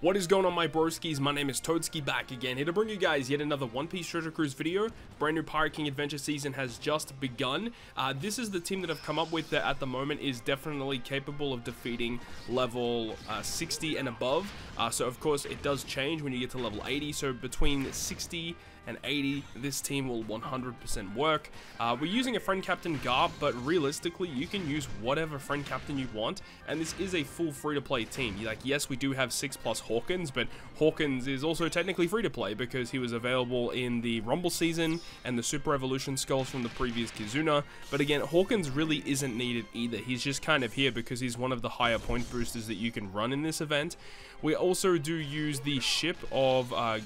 What is going on my broskies? My name is Toadskii back again, here to bring you guys yet another One Piece Treasure Cruise video. Brand new Pirate King Adventure season has just begun. Uh, this is the team that I've come up with that at the moment is definitely capable of defeating level uh, 60 and above. Uh, so of course it does change when you get to level 80, so between 60 and 80, this team will 100% work. Uh, we're using a friend captain Garp, but realistically, you can use whatever friend captain you want, and this is a full free-to-play team. Like, yes, we do have 6 plus Hawkins, but Hawkins is also technically free-to-play because he was available in the Rumble season and the Super Evolution skulls from the previous Kizuna, but again, Hawkins really isn't needed either. He's just kind of here because he's one of the higher point boosters that you can run in this event. We also do use the ship of uh.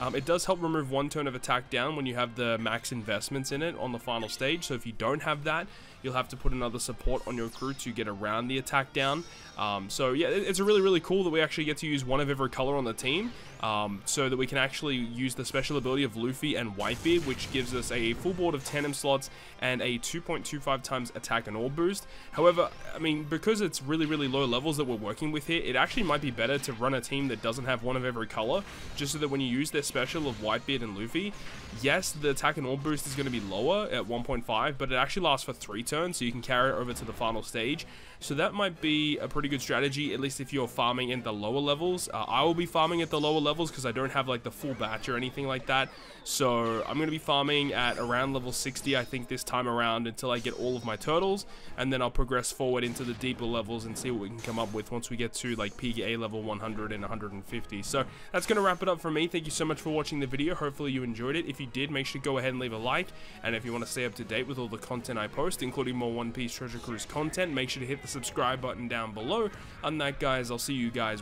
Um, it does does help remove one turn of attack down when you have the max investments in it on the final stage. So if you don't have that, you'll have to put another support on your crew to get around the attack down. Um, so yeah, it's a really, really cool that we actually get to use one of every color on the team. Um, so that we can actually use the special ability of Luffy and Whitebeard, which gives us a full board of tandem slots and a 2.25 times attack and all boost. However, I mean, because it's really, really low levels that we're working with here, it actually might be better to run a team that doesn't have one of every color, just so that when you use their special of Whitebeard and Luffy, yes, the attack and all boost is going to be lower at 1.5, but it actually lasts for three turns, so you can carry it over to the final stage. So that might be a pretty good strategy, at least if you're farming in the lower levels. Uh, I will be farming at the lower levels because I don't have like the full batch or anything like that. So I'm going to be farming at around level 60, I think, this time around until I get all of my turtles. And then I'll progress forward into the deeper levels and see what we can come up with once we get to like PKA level 100 and 150. So that's going to wrap it up for me. Thank you so much for watching the video. Hopefully you enjoyed it. If you did, make sure to go ahead and leave a like. And if you want to stay up to date with all the content I post, including more One Piece Treasure Cruise content, make sure to hit the subscribe button down below. On that, guys, I'll see you guys